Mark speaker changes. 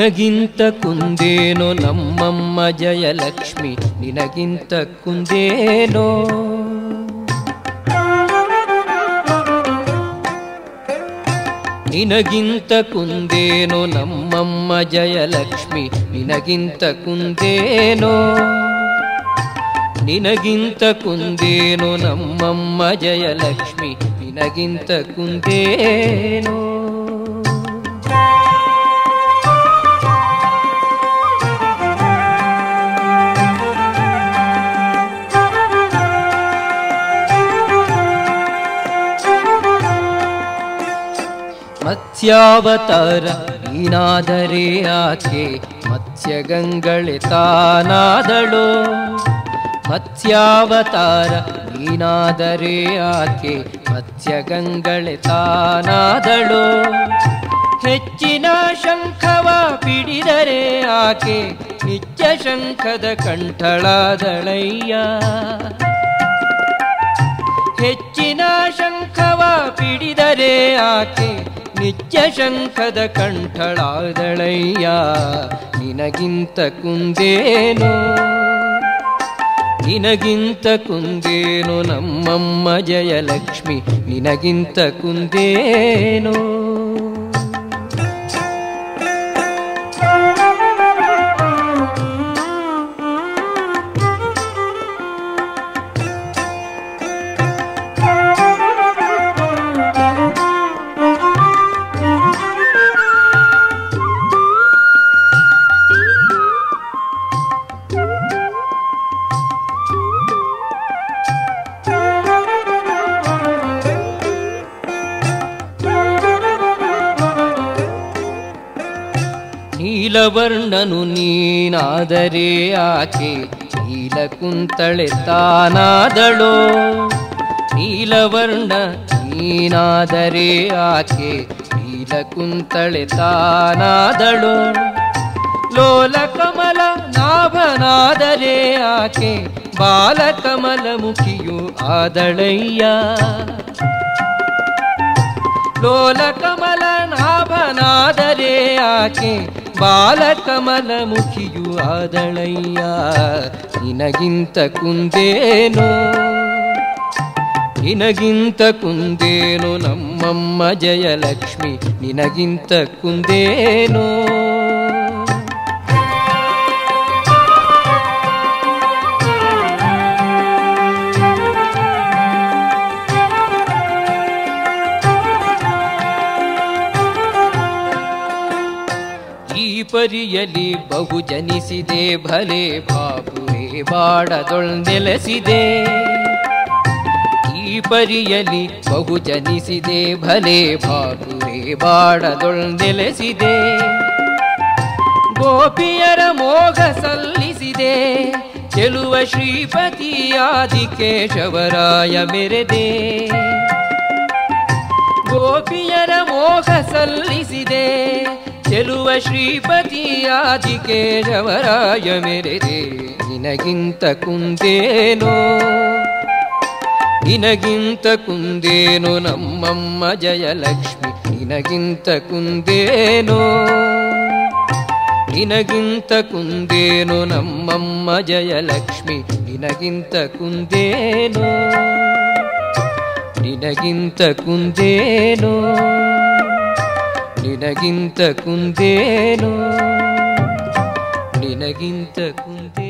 Speaker 1: ನಿನಗಿಂತ ಕುಂದೇನೋ ನಮ್ಮಮ್ಮ ಜಯಲಕ್ಷ್ಮಿ ನಿನಗಿಂತ ಕುಂದೇನೋ ನಿನಗಿಂತ ಕುಂದೇನೋ ನಮ್ಮಮ್ಮ ಜಯಲಕ್ಷ್ಮಿ ನಿನಗಿಂತ ಕುಂದೇನೋ ನಿನಗಿಂತ ಕುಂದೇನೋ ನಮ್ಮಮ್ಮ ಜಯಲಕ್ಷ್ಮಿ ನಿನಗಿಂತ ಕುಂದೇನೋ ಮತ್ಸ್ಯಾವತಾರ ನೀನಾದರೆ ಆಕೆ ಮತ್ಸ್ಯಗಂಗಳೆ ತಾನಾದಳು. ಮತ್ಸ್ಯಾವತಾರ ನೀನಾದರೆ ಆಕೆ ಮತ್ಸ್ಯಗಂಗಳೆ ತಾನಾದಳು. ಹೆಚ್ಚಿನ ಶಂಖವ ಪಿಡಿದರೆ ಆಕೆ ನಿತ್ಯ ಶಂಖದ ಕಂಠಳಾದಳಯ್ಯ. ಹೆಚ್ಚಿನ ಶಂಖವ ಪಿಡಿದರೆ ಆಕೆ ನಿತ್ಯ ಶಂಖದ ಕಂಠಳಾದಳಯ್ಯ ನಿನಗಿಂತ ಕುಂದೇನು? ನಿನಗಿಂತ ಕುಂದೇನು ನಮ್ಮಮ್ಮ ಜಯಲಕ್ಷ್ಮಿ ನಿನಗಿಂತ ಕುಂದೇನು? ನೀಲವರ್ಣನು ನೀನಾದರೆ ಆಕೆ ನೀಲಕುಂತಳೆ ತಾನಾದಳೋ. ನೀಲವರ್ಣ ನೀನಾದರೆ ಆಕೆ ನೀಲಕುಂತಳೆ ತಾನಾದಳು. ಲೋಲ ಕಮಲ ನಾಭನಾದರೆ ಆಕೆ ಬಾಲಕಮಲ ಮುಖಿಯು ಆದಳಯ್ಯ. ಲೋಲ ಕಮಲ ನಾಭನಾದರೆ ಆಕೆ ಬಾಲಕಮಲ ಮುಖಿಯು ಆದಳಯ್ಯ ನಿನಗಿಂತ ಕುಂದೇನು ನಿನಗಿಂತ ಕುಂದೇನು ನಮ್ಮಮ್ಮ ಜಯಲಕ್ಷ್ಮಿ ನಿನಗಿಂತ ಕುಂದೇನು ಪರಿಯಲಿ ಬಹು ಜನಿಸಿದೆ, ಭಲೆ ಬಾಬುವೆ ಬಾಡದೊಳ್ ನೆಲೆಸಿದೆ. ಈ ಪರಿಯಲಿ ಬಹು ಜನಿಸಿದೆ, ಭಲೆ ಬಾಬುವೆ ಬಾಡದೊಳ್ ನೆಲೆಸಿದೆ. ಗೋಪಿಯರ ಮೋಗ ಸಲ್ಲಿಸಿದೆ, ಚೆಲುವ ಶ್ರೀಪತಿ ಆದಿಕೇಶವರಾಯ ಮೆರೆದೆ. ಗೋಪಿಯರ ಮೋಗ ಸಲ್ಲಿಸಿದೆ ಚೆಲುವ ಶ್ರೀಪತಿ ಆದಿಕೇಶವರಾಯ ಮೆರೆದೆ ನಿನಗಿಂತ ಕುಂದೇನೋ ನಿನಗಿಂತ ಕುಂದೇನೋ ನಮ್ಮಮ್ಮ ಜಯಲಕ್ಷ್ಮಿ ನಿನಗಿಂತ ಕುಂದೇನೋ ನಿನಗಿಂತ ಕುಂದೇನೋ ನಮ್ಮಮ್ಮ ಜಯಲಕ್ಷ್ಮಿ ನಿನಗಿಂತ ಕುಂದೇನೋ ನಿನಗಿಂತ ಕುಂದೇನೋ ನಿನಗಿಂತ ಕುಂದೇನೋ ನಿನಗಿಂತ ಕುಂದೇ